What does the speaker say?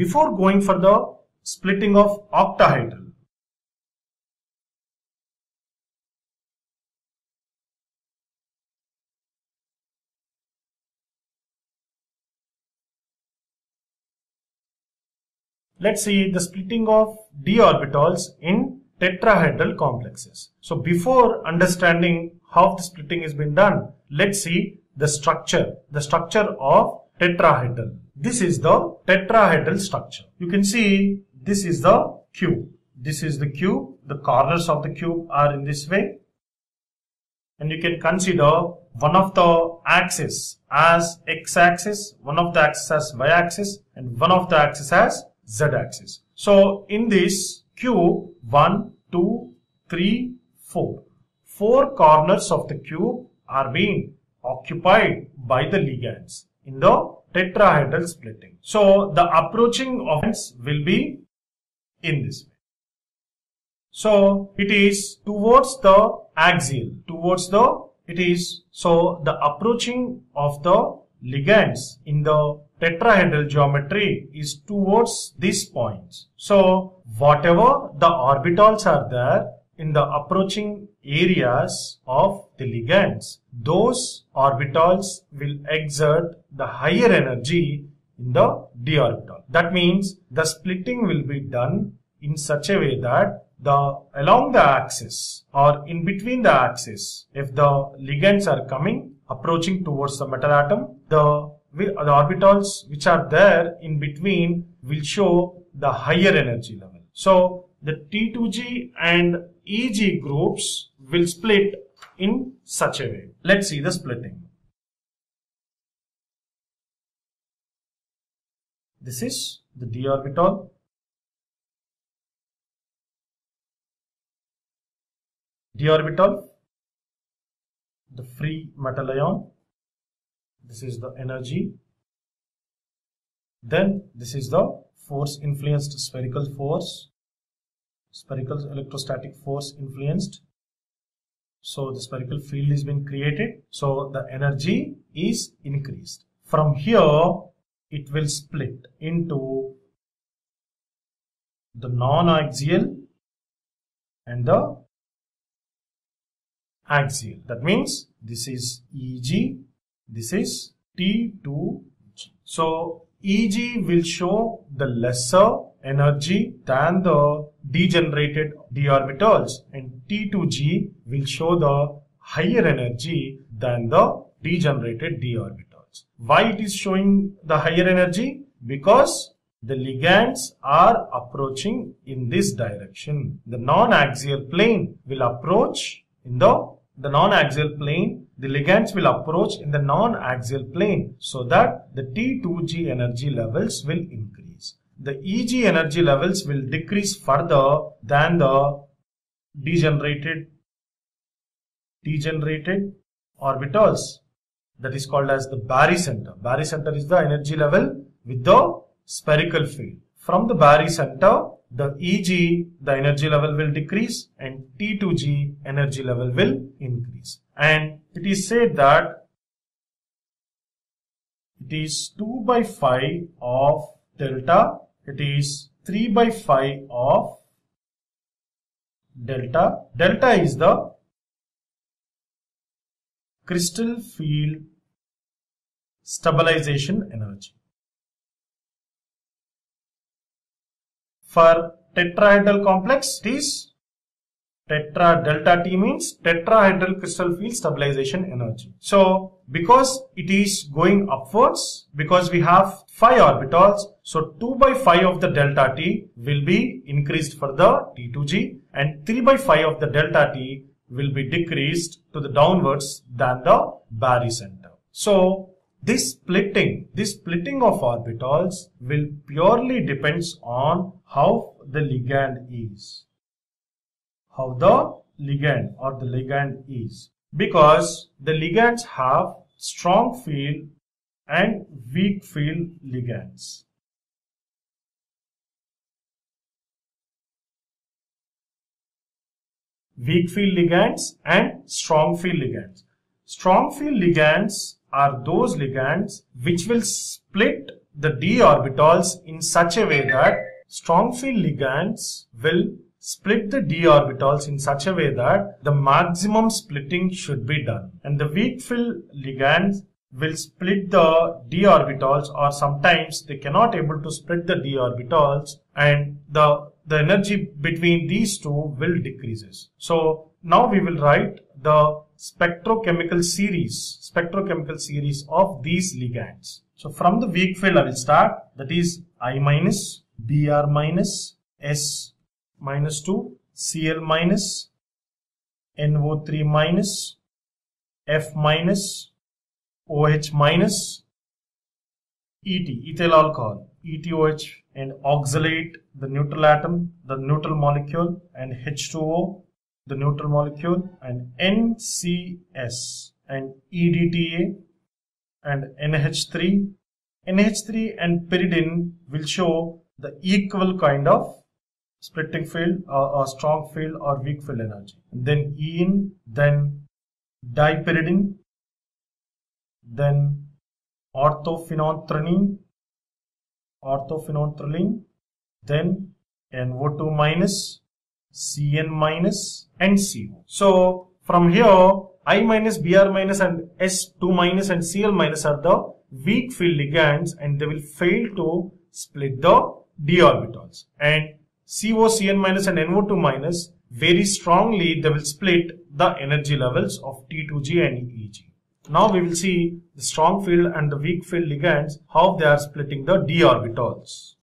before going for the splitting of octahedral, let's see the splitting of d orbitals in tetrahedral complexes. So before understanding how the splitting is being done, let's see the structure, the structure of tetrahedral. This is the tetrahedral structure. You can see this is the cube. This is the cube. The corners of the cube are in this way. And you can consider one of the axis as x-axis, one of the axis as y-axis, and one of the axis as z-axis. So in this cube, 1, 2, 3, 4. Four corners of the cube are being occupied by the ligands in the tetrahedral splitting. So the approaching of will be in this way. So it is towards the axial, towards the, it is, so the approaching of the ligands in the tetrahedral geometry is towards these points. So whatever the orbitals are there in the approaching areas of the ligands, those orbitals will exert the higher energy in the d orbital. That means the splitting will be done in such a way that the along the axis or in between the axis, if the ligands are coming approaching towards the metal atom, the the orbitals which are there in between will show the higher energy level. So the T2G and EG groups will split in such a way. Let's see the splitting. This is the d orbital. d orbital, the free metal ion this is the energy then this is the force influenced spherical force spherical electrostatic force influenced. So the spherical field is being created. So the energy is increased. From here it will split into the non-axial and the axial. That means this is EG this is T2G. So EG will show the lesser energy than the degenerated d orbitals and T2G will show the higher energy than the degenerated d orbitals. Why it is showing the higher energy? Because the ligands are approaching in this direction. The non-axial plane will approach in the, the non-axial plane the ligands will approach in the non-axial plane so that the T2G energy levels will increase. The EG energy levels will decrease further than the degenerated degenerated orbitals that is called as the barycenter. Barycenter is the energy level with the spherical field. From the barycenter, the EG, the energy level will decrease and T2G energy level will increase. And it is said that it is 2 by 5 of delta, it is 3 by 5 of delta. Delta is the crystal field stabilization energy. For tetrahedral complex, is tetra delta T means tetrahedral crystal field stabilization energy. So because it is going upwards, because we have 5 orbitals, so 2 by 5 of the delta T will be increased for the T2G and 3 by 5 of the delta T will be decreased to the downwards than the barycenter. So this splitting, this splitting of orbitals will purely depends on how the ligand is how the ligand or the ligand is because the ligands have strong field and weak field ligands. Weak field ligands and strong field ligands. Strong field ligands are those ligands which will split the d orbitals in such a way that strong field ligands will split the d orbitals in such a way that the maximum splitting should be done. And the weak field ligands will split the d orbitals or sometimes they cannot able to split the d orbitals and the the energy between these two will decreases. So now we will write the spectrochemical series spectrochemical series of these ligands. So from the weak field i will start. That is i minus br minus s minus 2 cl minus no3 minus f minus OH minus ET, ethyl alcohol, ETOH and oxalate, the neutral atom, the neutral molecule and H2O, the neutral molecule and NCS and EDTA and NH3. NH3 and pyridine will show the equal kind of splitting field or, strong field or weak field energy. And then EIN, then dipyridine then orthophenolphthalein, orthophenolphthalein, then NO2 minus, CN minus and CO. So from here I minus, Br minus and S2 minus and Cl minus are the weak field ligands and they will fail to split the d orbitals and CO, Cn minus and NO2 minus very strongly they will split the energy levels of T2G and EG. Now we will see the strong field and the weak field ligands, how they are splitting the d orbitals.